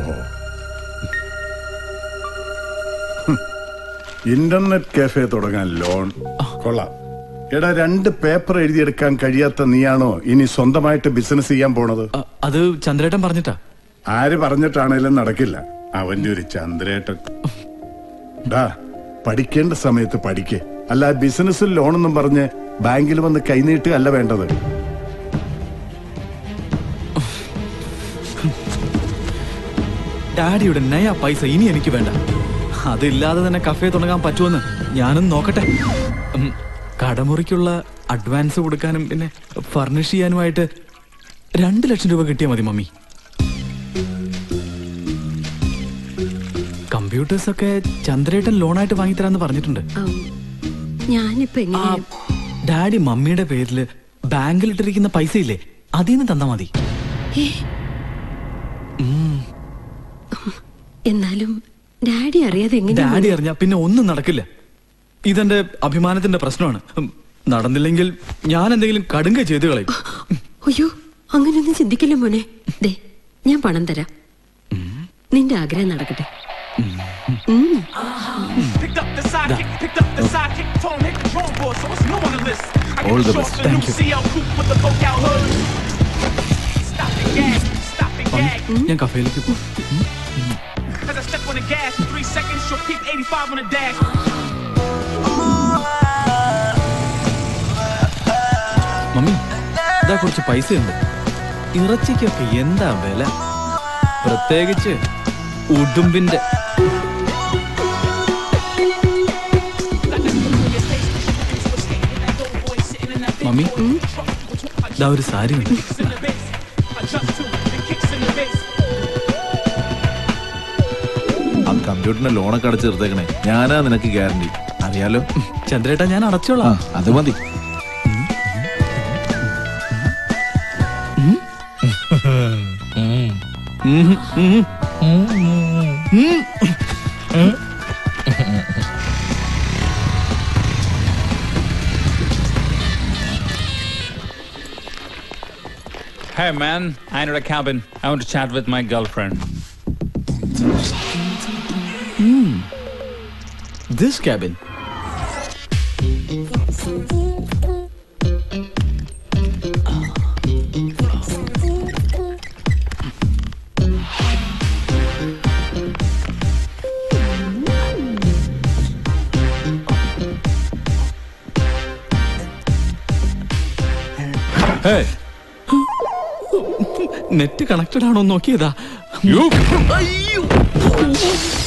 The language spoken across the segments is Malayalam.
ഓഹോ. ഇന്റർനെറ്റ് കാഫേ തുടങ്ങാൻ ലോൺ. കൊള്ളാം. എടാ രണ്ട് പേപ്പർ എഴുതിയെടുക്കാൻ കഴിയാത്ത നീയാണോ ഇനി സ്വന്തമായിട്ട് ബിസിനസ് ചെയ്യാൻ പോണത്? അത് ചന്ദ്രേട്ടൻ പറഞ്ഞിട്ടാ. ആര് പറഞ്ഞിട്ടാണേലും നടക്കില്ല. അവന്റെ ഒരു ചന്ദ്രേട്ടൻ. ഡാ പഠിക്കേണ്ട സമയത്ത് പഠിക്കേ. അല്ല ബിസിനസ്സിൽ ലോണെന്നും പറഞ്ഞ് ബാങ്കിൽ വന്ന് കൈനീട്ടുക അല്ല വേണ്ടത്. ഡാഡിയുടെ നയ പൈസ ഇനി എനിക്ക് വേണ്ട. അതില്ലാതെ തന്നെ കഫേ തുടങ്ങാൻ പറ്റുമെന്ന് ഞാനും നോക്കട്ടെ. കടമുറിക്കുള്ള അഡ്വാൻസ് കൊടുക്കാനും പിന്നെ ഫർണിഷ് ചെയ്യാനുമായിട്ട് രണ്ട് ലക്ഷം രൂപ കിട്ടിയാൽ മതി മമ്മി. കമ്പ്യൂട്ടേഴ്സ് ഒക്കെ ചന്ദ്രേട്ടൻ ലോണായിട്ട് വാങ്ങിത്തരാന്ന് പറഞ്ഞിട്ടുണ്ട്. ഡാഡി മമ്മിയുടെ പേരിൽ ബാങ്കിലിട്ടിരിക്കുന്ന പൈസ ഇല്ലേ അതിൽ നിന്ന് തന്നാ മതി? എന്നാലും ഡാഡി അറിയാതെ ഡാഡി അറിഞ്ഞ പിന്നെ ഒന്നും നടക്കില്ല. ഇതെന്റെ അഭിമാനത്തിന്റെ പ്രശ്നമാണ്. നടന്നില്ലെങ്കിൽ ഞാൻ എന്തെങ്കിലും കടുങ്ക ചെയ്തു കളയും. അയ്യോ അങ്ങനെയൊന്നും ചിന്തിക്കില്ല മോനെ. ഞാൻ പണം തരാ. നിന്റെ ആഗ്രഹം നടക്കട്ടെ. ഞാൻ കഫയിലേക്ക് പോകും on the gas, in three seconds, she'll peep 85 on the dash. Mummy ഇതാ കുറച്ച് പൈസയുണ്ട്. ഇറച്ചിക്കൊക്കെ എന്താ വില? പ്രത്യേകിച്ച് ഉടുമ്പിന്റെ. മമ്മി ഇതാ ഒരു സാരി ഉണ്ട് കമ്പ്യൂട്ടറിന്റെ ലോണൊക്കെ അടച്ചു തീർത്തേക്കണേ ഞാനാ നിനക്ക് ഗ്യാരണ്ടി അറിയാലോ ചന്ദ്രേട്ടാ ഞാൻ അടച്ചോളാം അത് മതി. Hey man, I need a cabin. I want to chat with my girlfriend. This cabin. Hey, net connected ആണോ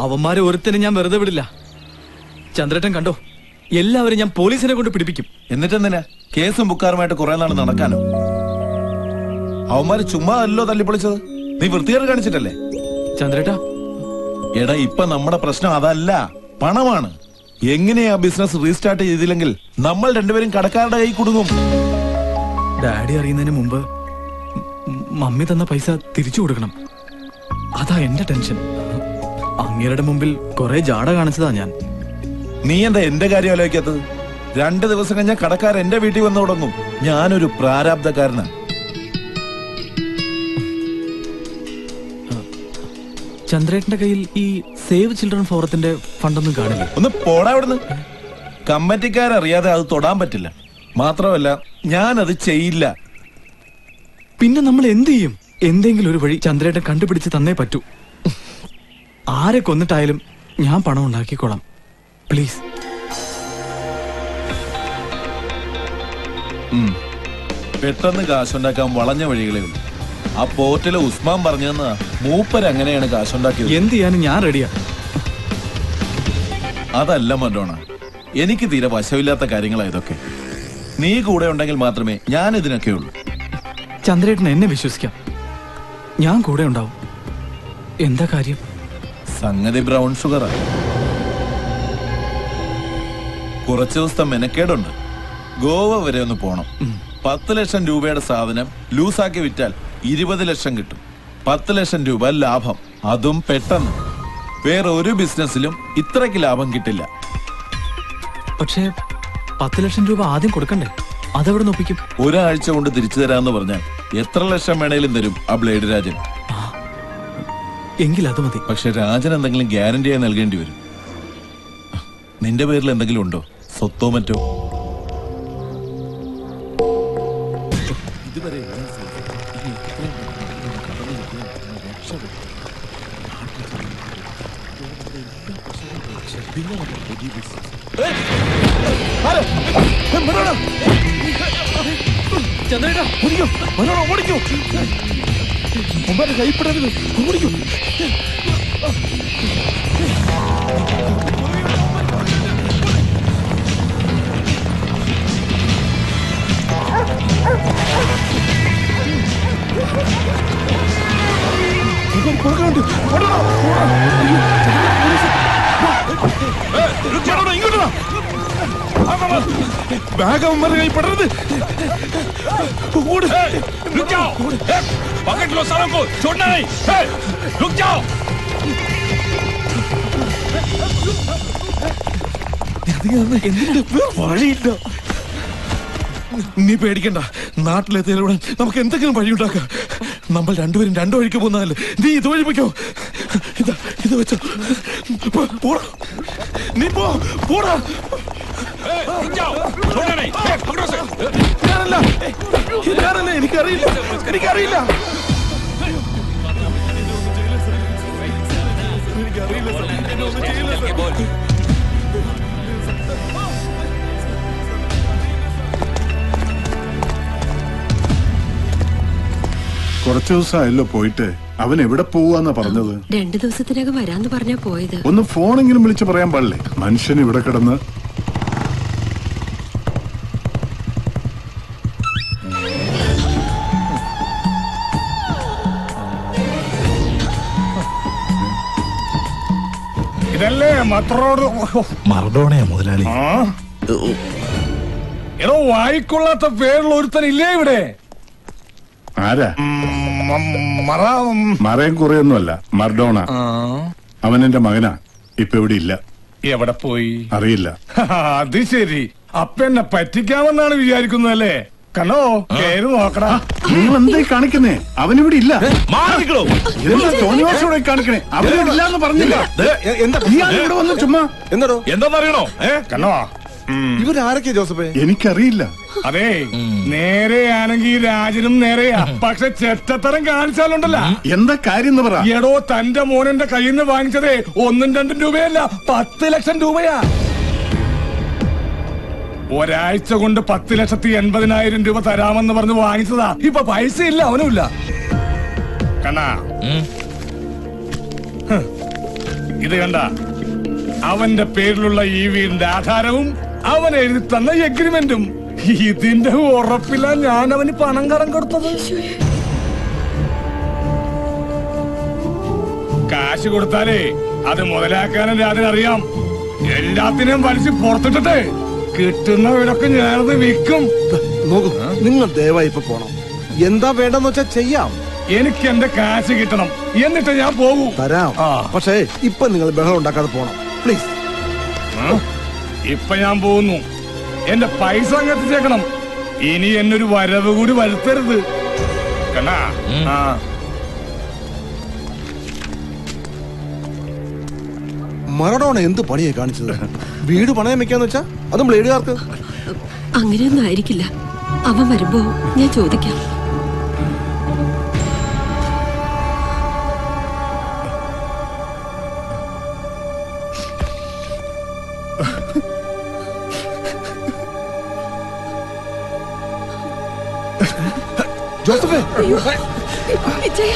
അവന്മാരെ ഒരുത്തിനെ ഞാൻ വെറുതെ വിടില്ല. ചന്ദ്രേട്ടൻ കണ്ടോ? എല്ലാവരും ഞാൻ പോലീസിനെ കൊണ്ട് പിടിപ്പിക്കും. എന്നിട്ടെന്തിനാ? കേസും ബുക്കാറുമായിട്ട് കുറെ നാൾ നടക്കാനോ? അവന്മാര് ചുമ്മാ അല്ലോ തല്ലിപ്പൊളിച്ചത്. നീ വൃത്തികേട് കാണിച്ചിട്ടല്ലേ? ചന്ദ്രേട്ടാ. എടാ ഇപ്പൊ നമ്മുടെ പ്രശ്നം അതല്ല. പണമാണ്. എങ്ങനെയാ ബിസിനസ് റീസ്റ്റാർട്ട് ചെയ്തില്ലെങ്കിൽ നമ്മൾ രണ്ടുപേരും കടക്കാരുടെ കൈ കുടുങ്ങും. ഡാഡി അറിയുന്നതിന് മുമ്പ് മമ്മി തന്ന പൈസ തിരിച്ചു കൊടുക്കണം. അതാ എന്റെ ടെൻഷൻ. അങ്ങേരുടെ മുമ്പിൽ കുറെ ജാട കാണിച്ചതാ ഞാൻ. നീ എന്താ എന്റെ കാര്യം ആലോചിക്കാത്തത്? രണ്ട് ദിവസം കഴിഞ്ഞാൽ കടക്കാർ എന്റെ വീട്ടിൽ വന്നു തുടങ്ങും. ഞാനൊരു പ്രാരാബ്ധക്കാരനാണ് ചന്ദ്രേട്ടന്റെ കയ്യിൽ ഈ സേവ് ചിൽഡ്രൻ ഫോറത്തിന്റെ ഫണ്ടൊന്നും കാണില്ല. ഒന്ന് പോടാ അവിടുന്ന്. കമ്മിറ്റിക്കാരറിയാതെ അത് തൊടാൻ പറ്റില്ല. മാത്രമല്ല ഞാനത് ചെയ്യില്ല. പിന്നെ നമ്മൾ എന്ത് ചെയ്യും? എന്തെങ്കിലും ഒരു വഴി ചന്ദ്രേട്ടൻ കണ്ടുപിടിച്ച് തന്നേ പറ്റൂ. ആരെ കൊന്നിട്ടായാലും ഞാൻ പണം ഉണ്ടാക്കിക്കോളാം. പ്ലീസ് പെട്ടെന്ന് കാശുണ്ടാക്കാൻ വളഞ്ഞ വഴികളേ ഉള്ളൂ ആ പോർട്ടിലെ ഉസ്മാൻ പറഞ്ഞെന്ന് മൂപ്പർ എങ്ങനെയാണ് കാശുണ്ടാക്കിയത്. എന്ത് ചെയ്യാനും ഞാൻ റെഡിയാ അതല്ല മറ്റോണ എനിക്ക് തീരെ വശമില്ലാത്ത കാര്യങ്ങളാ ഇതൊക്കെ. നീ കൂടെ ഉണ്ടെങ്കിൽ മാത്രമേ ഞാൻ ഇതിനൊക്കെ ഉള്ളൂ. ചന്ദ്രേട്ടൻ എന്നെ വിശ്വസിക്കാം. ഞാൻ കൂടെ ഉണ്ടാവും. എന്താ കാര്യം? സംഗതി ബ്രൗൺ ഷുഗറാ. കുറച്ചു ദിവസത്തെ മെനക്കേടുണ്ട്. ഗോവ വരെ ഒന്ന് പോണം. പത്ത് ലക്ഷം രൂപയുടെ സാധനം ലൂസാക്കി വിറ്റാൽ ഇരുപത് ലക്ഷം കിട്ടും. പത്ത് ലക്ഷം രൂപ ലാഭം. അതും പെട്ടെന്ന്. വേറെ ഒരു ബിസിനസ്സിലും ഇത്രയ്ക്ക് ലാഭം കിട്ടില്ല. പക്ഷേ പത്ത് ലക്ഷം രൂപ ആദ്യം കൊടുക്കണ്ടേ? അതെവിടെ ഒപ്പിക്കും ഒരാഴ്ച കൊണ്ട് തിരിച്ചു തരാന്ന് പറഞ്ഞാൽ എത്ര ലക്ഷം വേണേലും തരും ആ ബ്ലേഡ് രാജൻ. എങ്കിൽ അത് മതി. പക്ഷെ രാജൻ എന്തെങ്കിലും ഗ്യാരണ്ടിയായി നൽകേണ്ടി വരും. നിന്റെ പേരിൽ എന്തെങ്കിലും ഉണ്ടോ? സ്വത്തോ മറ്റോ? ചന്ദ്രേട്ടാ അവന്മാരുടെ കൈ പെടരുത് ഓട്. ഉമ്മാരെ കൈപ്പെടരുത് കുമ്പിടിക്കും കൊടുക്കണുണ്ട് ഇങ്ങോട്ടാ ബാഗ് അവന്മാരുടെ കൈ പെടരുത്. പക്കറ്റിലോ സ്ഥലം ചോട്ടായി വഴിയില്ല. നീ പേടിക്കണ്ട. നാട്ടിലെത്തിയാലുടൻ നമുക്ക് എന്തെങ്കിലും വഴിയുണ്ടാക്കാം. നമ്മൾ രണ്ടുപേരും രണ്ടു വഴിക്ക് പോകുന്നതല്ലേ. നീ ഇത് വഴി വഴിപ്പിക്കോ ഇതാ ഇത് വെച്ചോ. നീ പോടാ. ഞാനല്ല എനിക്കറിയില്ല എനിക്കറിയില്ല കുറച്ചു ദിവസമായല്ലോ പോയിട്ട്. അവൻ എവിടെ പോവാന്നാ പറഞ്ഞത്? രണ്ടു ദിവസത്തിനകം വരാന്ന് പറഞ്ഞാ പോയത്. ഒന്ന് ഫോണെങ്കിലും വിളിച്ച് പറയാൻ പാടില്ലേ? മനുഷ്യൻ ഇവിടെ കിടന്ന് മറഡോണയാ മുതലാളി. ഏതോ വായിക്കൊള്ളാത്ത പേരുള്ള ഒരുത്തൻ ഇല്ലേ ഇവിടെ? ആരാ? കുറയൊന്നും അല്ല മറയും കുറയൊന്നുമല്ല മർഡോണ. അവൻ എന്റെ മകനാ ഇപ്പൊ ഇവിടെ ഇല്ല. എവിടെ പോയി? അറിയില്ല. അത് ശരി. അപ്പ എന്നെ പറ്റിക്കാമെന്നാണ് വിചാരിക്കുന്നതല്ലേ? നോക്കടാ. നിങ്ങൾ എന്തായി കാണിക്കുന്നേ? അവനിവിടെ ഇല്ല. മാറിക്കണോ എന്താ തോന്നിവാസോടെ കാണിക്കണേ? അവനിവിടെ ഇല്ല എന്ന് പറഞ്ഞില്ല. ഇവിടെ വന്ന് ചുമ്മാ. എന്താടോ? കണ്ണോ ജോസഫേ? എനിക്കറിയില്ല. അതെ നേരെയാണെങ്കിൽ രാജനും നേരെയാ പക്ഷെ ചെറ്റത്തരം കാണിച്ചാലുണ്ടല്ലോ. എന്താ കാര്യം എന്ന് പറ. എടോ തന്റെ മോനന്റെ കയ്യിൽ നിന്ന് വാങ്ങിച്ചതേ ഒന്നും രണ്ടും രൂപയല്ല. പത്ത് ലക്ഷം രൂപയാ. ഒരാഴ്ച കൊണ്ട് പത്ത് ലക്ഷത്തി എൺപതിനായിരം രൂപ തരാമെന്ന് പറഞ്ഞ് വാങ്ങിച്ചതാ. ഇപ്പൊ പൈസ ഇല്ല അവനുമില്ല. കണ്ണാ. ഇത് കണ്ട. അവന്റെ പേരിലുള്ള ഈ വീടിന്റെ ആധാരവും അവൻ എഴുതി തന്ന എഗ്രിമെന്റും ഇതിന്റെ ഉറപ്പില്ല ഞാൻ അവന് പണം കടം കൊടുത്തത്. കാശ് കൊടുത്താലേ അത് മുതലാക്കാനും രാജനറിയാം. എല്ലാത്തിനെയും വലിച്ച് പുറത്തിട്ടിട്ട് കിട്ടുന്ന വിലക്ക് ഞാനത് വിൽക്കും. നോക്കൂ നിങ്ങൾ ദയവായി ഇപ്പൊ പോണം. എന്താ വേണ്ടെന്ന് വെച്ചാ ചെയ്യാം. എനിക്ക് എന്റെ കാശ് കിട്ടണം. എന്നിട്ട് ഞാൻ പോകും. തരാം. ആ. പക്ഷേ ഇപ്പൊ നിങ്ങൾ ബഹളം ഉണ്ടാക്കാതെ പോണം. പ്ലീസ്? ഇപ്പൊ ഞാൻ പോകുന്നു. എന്റെ പൈസ അങ്ങ് എത്തിച്ചേക്കണം. ഇനി എന്നൊരു വരവ് കൂടി വരുത്തരുത്. കണ്ണാ ആ. മറഡോണ എന്ത് പണിയെ കാണിച്ചത്? വീട് പണയം വെക്കാന്ന് വെച്ചാ അതും ബ്ലേഡുകാർക്ക് അങ്ങനെയൊന്നും ആയിരിക്കില്ല. അവൻ വരുമ്പോ ഞാൻ ചോദിക്കാം. ജോസഫേ. വിജയ.